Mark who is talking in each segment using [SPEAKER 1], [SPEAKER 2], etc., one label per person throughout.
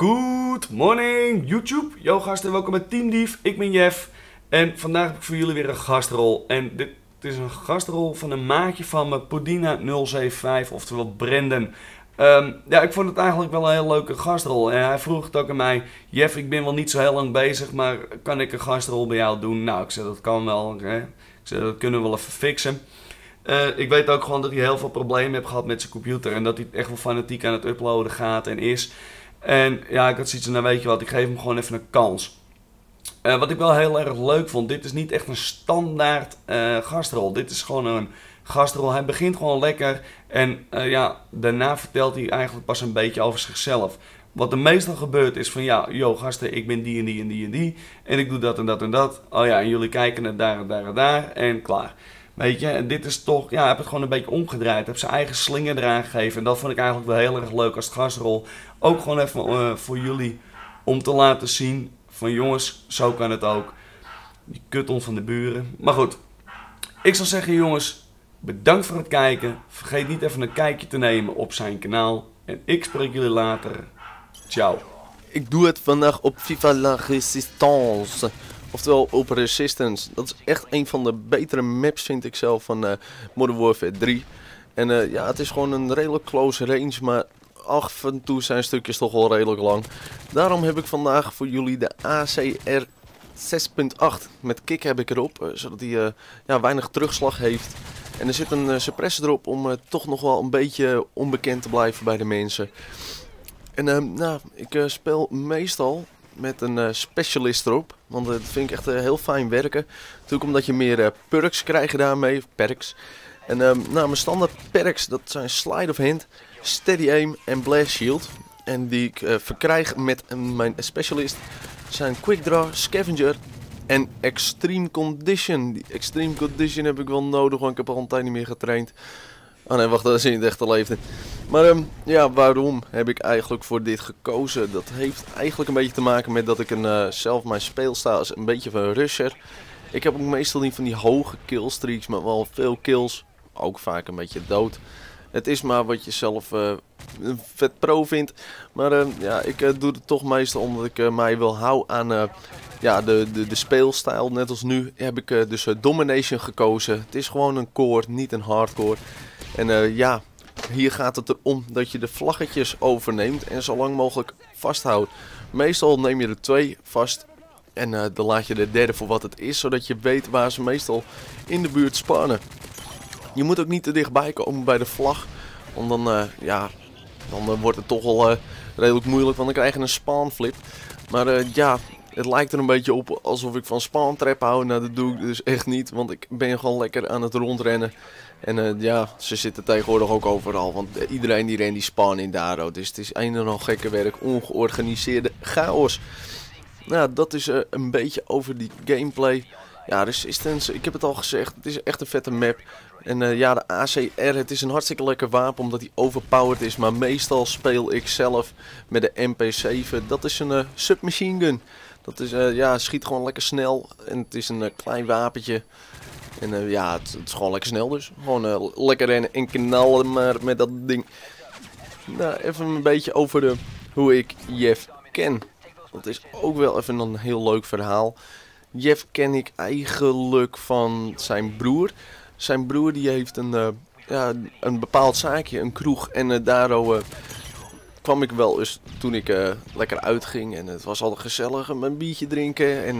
[SPEAKER 1] Good morning YouTube. Yo gasten, welkom bij Team Dief. Ik ben Jeff en vandaag heb ik voor jullie weer een gastrol. En dit is een gastrol van een maatje van me, Podina075, oftewel Brendan. Ehm, ja, ik vond het eigenlijk wel een heel leuke gastrol. En hij vroeg het ook aan mij, Jeff, ik ben wel niet zo heel lang bezig, maar kan ik een gastrol bij jou doen? Nou, ik zei, dat kan wel. Ik zei, dat kunnen we wel even fixen. Uh, ik weet ook gewoon dat hij heel veel problemen heeft gehad met zijn computer. En dat hij echt wel fanatiek aan het uploaden gaat en is. En ja, ik had zoiets van, nou weet je wat, ik geef hem gewoon even een kans. Uh, wat ik wel heel erg leuk vond, dit is niet echt een standaard uh, gastrol. Dit is gewoon een gastrol. Hij begint gewoon lekker en uh, ja, daarna vertelt hij eigenlijk pas een beetje over zichzelf. Wat er meestal gebeurt is van ja, yo gasten, ik ben die en die en die en die. En ik doe dat en dat en dat. Oh ja, en jullie kijken naar daar en daar en daar. En klaar. Weet je, en dit is toch, ja, heeft het gewoon een beetje omgedraaid. Heb zijn eigen slinger eraan gegeven. En dat vond ik eigenlijk wel heel erg leuk als gastrol. Ook gewoon even uh, voor jullie om te laten zien van jongens, zo kan het ook. Die kutton van de buren. Maar goed, ik zal zeggen jongens, bedankt voor het kijken. Vergeet niet even een kijkje te nemen op zijn kanaal. En ik spreek jullie later. Ciao.
[SPEAKER 2] Ik doe het vandaag op Viva la Resistance. Oftewel op Resistance. Dat is echt een van de betere maps vind ik zelf van uh, Modern Warfare 3. En uh, ja, het is gewoon een redelijk close range, maar af en toe zijn stukjes toch wel redelijk lang. Daarom heb ik vandaag voor jullie de ACR 6.8. Met kick heb ik erop, uh, zodat hij ja, weinig terugslag heeft. En er zit een suppressor erop om toch nog wel een beetje onbekend te blijven bij de mensen. En ehm, nou, ik speel meestal met een specialist erop. Want dat vind ik echt heel fijn werken. Natuurlijk omdat je meer perks krijgt daarmee, perks. En um, nou, mijn standaard perks, dat zijn Slide of Hand, Steady Aim en Blast Shield. En die ik verkrijg met mijn specialist zijn Quick Draw, Scavenger en Extreme Condition. Die Extreme Condition heb ik wel nodig, want ik heb al een tijd niet meer getraind. Oh nee, wacht, dat is in het echte leven. Maar um, ja, waarom heb ik eigenlijk voor dit gekozen? Dat heeft eigenlijk een beetje te maken met dat ik een, uh, zelf mijn speelstijl is een beetje van een rusher. Ik heb ook meestal niet van die hoge killstreaks, maar wel veel kills. Ook vaak een beetje dood. Het is maar wat je zelf uh, een vet pro vindt. Maar uh, ja, ik uh, doe het toch meestal omdat ik mij wil houden aan ja, de, de, de speelstijl. Net als nu heb ik dus Domination gekozen. Het is gewoon een core, niet een hardcore. En ja, hier gaat het erom dat je de vlaggetjes overneemt en zo lang mogelijk vasthoudt. Meestal neem je er twee vast en dan laat je de derde voor wat het is. Zodat je weet waar ze meestal in de buurt spannen. Je moet ook niet te dichtbij komen bij de vlag. Want dan, uh, ja, dan wordt het toch wel uh, redelijk moeilijk. Want dan krijg je een spawnflip. Maar ja, het lijkt er een beetje op alsof ik van spawn trap hou. Nou, dat doe ik dus echt niet. Want ik ben gewoon lekker aan het rondrennen. En ja, ze zitten tegenwoordig ook overal. Want iedereen die rent die spawn in Daro. Dus het is een en al gekke werk. Ongeorganiseerde chaos. Nou, dat is een beetje over die gameplay. Ja, Resistance, ik heb het al gezegd, het is echt een vette map. En ja, de ACR, het is een hartstikke lekker wapen omdat hij overpowered is. Maar meestal speel ik zelf met de MP7. Dat is een uh, submachine gun. Dat is, uh, ja, schiet gewoon lekker snel. En het is een klein wapentje. En ja, het, is gewoon lekker snel dus. Gewoon lekker rennen en knallen maar met dat ding. Nou, even een beetje over de, hoe ik Jeff ken. Dat is ook wel even een heel leuk verhaal. Jeff ken ik eigenlijk van zijn broer. Zijn broer die heeft een, ja, een bepaald zaakje, een kroeg. En daardoor uh, kwam ik wel eens toen ik lekker uitging. En het was altijd gezellig, een biertje drinken. En,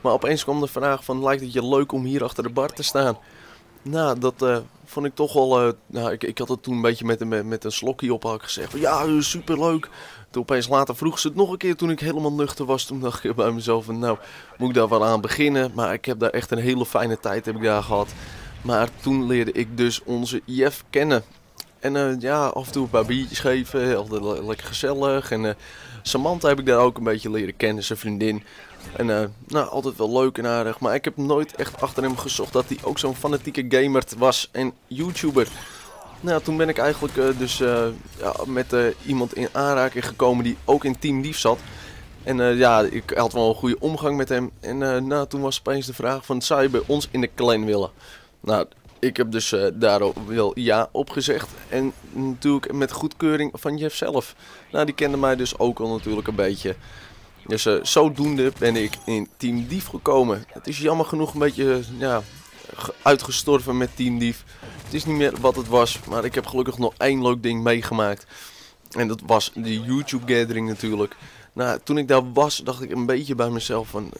[SPEAKER 2] maar opeens kwam de vraag van, lijkt het je leuk om hier achter de bar te staan? Nou, dat vond ik toch wel... nou, ik, ik had het toen een beetje met, met, met een slokje op had gezegd. Van, ja, superleuk. Toen opeens later vroeg ze het nog een keer toen ik helemaal nuchter was. Toen dacht ik bij mezelf van, nou, moet ik daar wel aan beginnen. Maar ik heb daar echt een hele fijne tijd heb ik daar gehad. Maar toen leerde ik dus onze Jeff kennen. En uh, ja, af en toe een paar biertjes geven, altijd le lekker gezellig. En uh, Samantha heb ik daar ook een beetje leren kennen, zijn vriendin. En uh, nou, altijd wel leuk en aardig. Maar ik heb nooit echt achter hem gezocht dat hij ook zo'n fanatieke gamer was en YouTuber. Nou, toen ben ik eigenlijk dus ja, met iemand in aanraking gekomen die ook in Team Dief zat. En ja, ik had wel een goede omgang met hem. En nou, toen was opeens de vraag van, zou je bij ons in de clan willen? Nou, ik heb dus uh, daarop wel ja opgezegd. En natuurlijk met goedkeuring van Jeff zelf. Nou, die kende mij dus ook al natuurlijk een beetje. Dus uh, zodoende ben ik in Team Dief gekomen. Het is jammer genoeg een beetje ja, uitgestorven met Team Dief. Het is niet meer wat het was, maar ik heb gelukkig nog één leuk ding meegemaakt. En dat was de YouTube Gathering natuurlijk. Nou, toen ik daar was, dacht ik een beetje bij mezelf van,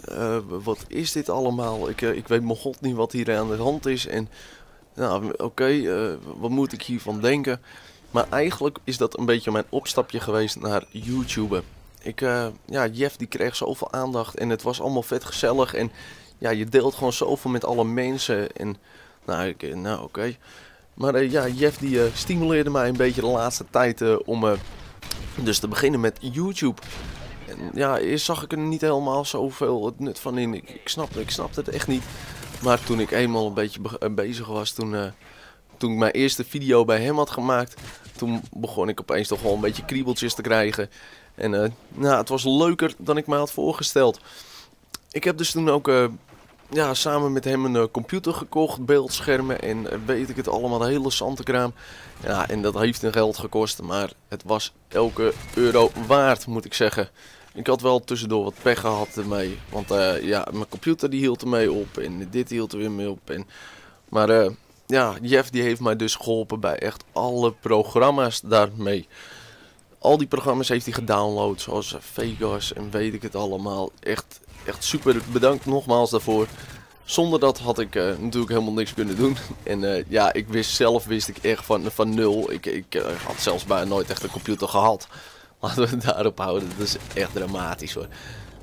[SPEAKER 2] wat is dit allemaal? Ik, ik weet mijn god niet wat hier aan de hand is. En nou, oké, uh, wat moet ik hiervan denken? Maar eigenlijk is dat een beetje mijn opstapje geweest naar YouTube. Ik, ja, Jeff die kreeg zoveel aandacht en het was allemaal vet gezellig. En ja, je deelt gewoon zoveel met alle mensen. En nou, ik, nou oké. Maar ja, Jeff die stimuleerde mij een beetje de laatste tijd om dus te beginnen met YouTube. En ja, eerst zag ik er niet helemaal zoveel het nut van in. Ik, ik, snapte, ik snapte het echt niet. Maar toen ik eenmaal een beetje be bezig was, toen, uh, toen ik mijn eerste video bij hem had gemaakt, toen begon ik opeens toch wel een beetje kriebeltjes te krijgen. En uh, nou, het was leuker dan ik me had voorgesteld. Ik heb dus toen ook ja, samen met hem een computer gekocht, beeldschermen en weet ik het allemaal, de hele zantekraam. Ja, en dat heeft een geld gekost, maar het was elke euro waard, moet ik zeggen. Ik had wel tussendoor wat pech gehad ermee. Want uh, ja, mijn computer die hield ermee op. En dit hield er weer mee op. En, maar uh, ja, Jeff die heeft mij dus geholpen bij echt alle programma's daarmee. Al die programma's heeft hij gedownload. Zoals Vegas en weet ik het allemaal. Echt, echt super bedankt nogmaals daarvoor. Zonder dat had ik natuurlijk helemaal niks kunnen doen. En ja, ik wist zelf wist ik echt van, van nul. Ik, ik had zelfs bijna nooit echt een computer gehad. Laten we het daarop houden. Dat is echt dramatisch hoor.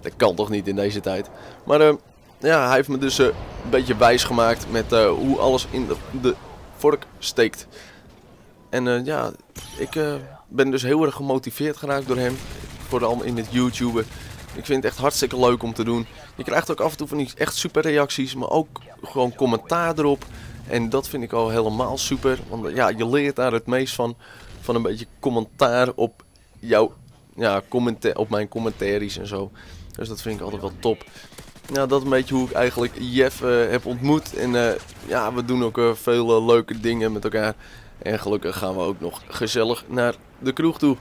[SPEAKER 2] Dat kan toch niet in deze tijd. Maar uh, ja, hij heeft me dus uh, een beetje wijs gemaakt met uh, hoe alles in de, de, vork steekt. En ja, ik ben dus heel erg gemotiveerd geraakt door hem. Vooral in het YouTuben. Ik vind het echt hartstikke leuk om te doen. Je krijgt ook af en toe van die echt super reacties, maar ook gewoon commentaar erop. En dat vind ik al helemaal super. Want ja, je leert daar het meest van. Van een beetje commentaar op jouw ja, op mijn commentaries en zo. Dus dat vind ik altijd wel top. Ja, dat een beetje hoe ik eigenlijk Jeff uh, heb ontmoet. En uh, ja, we doen ook uh, veel leuke dingen met elkaar. En gelukkig gaan we ook nog gezellig naar de kroeg toe.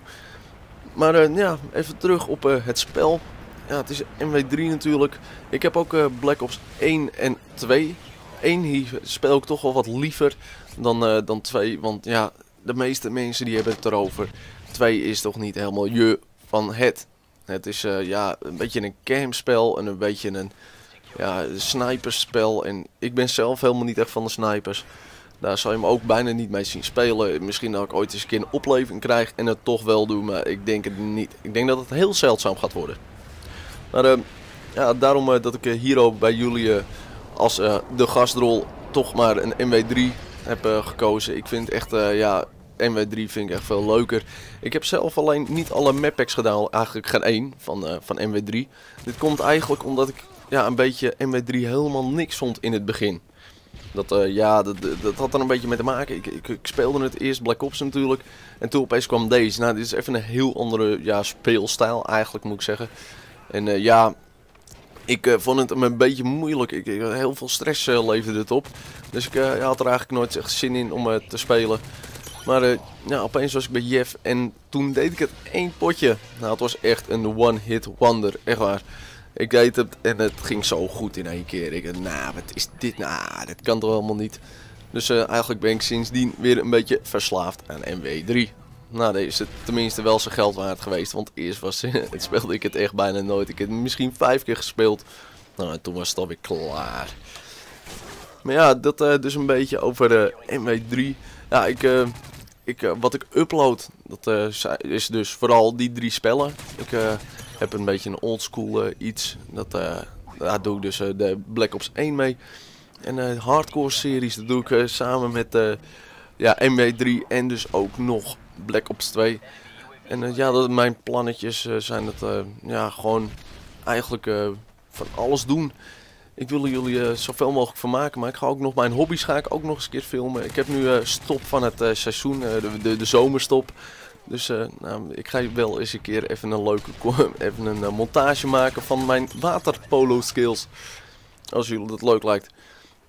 [SPEAKER 2] Maar ja, even terug op het spel. Ja, het is MW3 natuurlijk. Ik heb ook Black Ops 1 en 2. 1 hier speel ik toch wel wat liever dan, dan 2. Want ja, de meeste mensen die hebben het erover 2 is toch niet helemaal je van het. Het is uh, ja, een beetje een campspel en een beetje een ja, sniperspel. En ik ben zelf helemaal niet echt van de snipers. Daar zou je me ook bijna niet mee zien spelen. Misschien dat ik ooit eens een keer een opleving krijg en het toch wel doe, maar ik denk het niet. Ik denk dat het heel zeldzaam gaat worden. Maar uh, ja, daarom uh, dat ik hier ook bij jullie als de gastrol toch maar een MW3 heb gekozen. Ik vind echt ja, MW3 vind ik echt veel leuker. Ik heb zelf alleen niet alle map packs gedaan, eigenlijk geen één van, uh, van MW3. Dit komt eigenlijk omdat ik ja, een beetje MW3 helemaal niks vond in het begin. Dat, uh, ja, dat, dat had er een beetje mee te maken. Ik, ik, speelde het eerst Black Ops natuurlijk. En toen opeens kwam deze. Nou, dit is even een heel andere ja, speelstijl eigenlijk moet ik zeggen. En uh, ja, ik vond het een beetje moeilijk. Ik, heel veel stress leverde het op. Dus ik had er eigenlijk nooit echt zin in om te spelen. Maar uh, opeens was ik bij Jeff en toen deed ik het één potje. Nou, het was echt een one-hit wonder, echt waar. Ik deed het en het ging zo goed in één keer. Ik dacht, nou, wat is dit? Nou, dit kan toch helemaal niet. Dus uh, eigenlijk ben ik sindsdien weer een beetje verslaafd aan MW3. Nou, deze is het tenminste wel zijn geld waard geweest. Want eerst was, het speelde ik het echt bijna nooit. Ik heb het misschien vijf keer gespeeld. Nou, en toen was het alweer klaar. Maar ja, dat uh, dus een beetje over MW3. Ja, ik ik, uh, wat ik upload, dat uh, is dus vooral die drie spellen. Ik uh, heb een beetje een oldschool iets. Dat, daar doe ik dus de Black Ops 1 mee. En hardcore series, dat doe ik samen met ja, MW3 en dus ook nog Black Ops 2. En ja, dat, mijn plannetjes zijn dat ja, gewoon eigenlijk van alles doen. Ik wil jullie uh, zoveel mogelijk van maken, maar ik ga ook nog mijn hobby's ga ook nog eens een keer filmen. Ik heb nu uh, stop van het uh, seizoen, de, de, de, zomerstop. Dus nou, ik ga wel eens een keer even een leuke even een montage maken van mijn waterpolo skills. Als jullie dat leuk lijkt.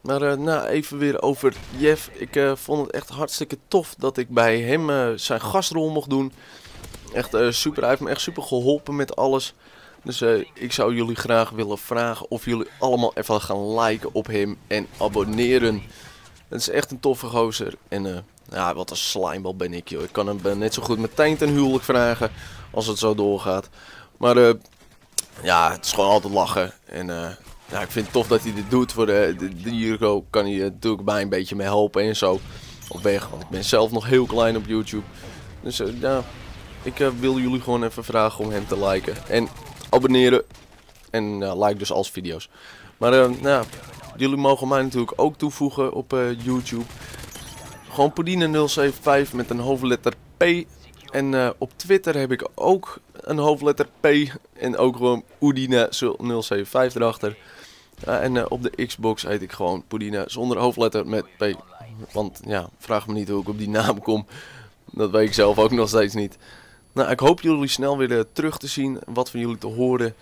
[SPEAKER 2] Maar nou, even weer over Jeff. Ik vond het echt hartstikke tof dat ik bij hem zijn gastrol mocht doen. Echt super, hij heeft me echt super geholpen met alles. Dus ik zou jullie graag willen vragen of jullie allemaal even gaan liken op hem en abonneren. Het is echt een toffe gozer. En ja, wat een slimeball ben ik joh. Ik kan hem net zo goed meteen ten huwelijk vragen als het zo doorgaat. Maar ja, het is gewoon altijd lachen. En ja, ik vind het tof dat hij dit doet. Voor de, de, kan hij natuurlijk mij een beetje mee helpen en zo. Op weg, want ik ben zelf nog heel klein op YouTube. Dus ja, ik wil jullie gewoon even vragen om hem te liken. En abonneren. En uh, like dus als video's. Maar nou, jullie mogen mij natuurlijk ook toevoegen op YouTube. Gewoon Podine075 met een hoofdletter P. En op Twitter heb ik ook een hoofdletter P. En ook gewoon Oedina075 erachter. En uh, op de Xbox heet ik gewoon Poedina zonder hoofdletter met P. Want ja, vraag me niet hoe ik op die naam kom. Dat weet ik zelf ook nog steeds niet. Nou, ik hoop jullie snel weer uh, terug te zien. Wat van jullie te horen.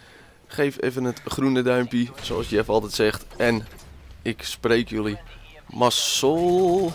[SPEAKER 2] Geef even het groene duimpje, zoals Jeff altijd zegt. En ik spreek jullie. Massol.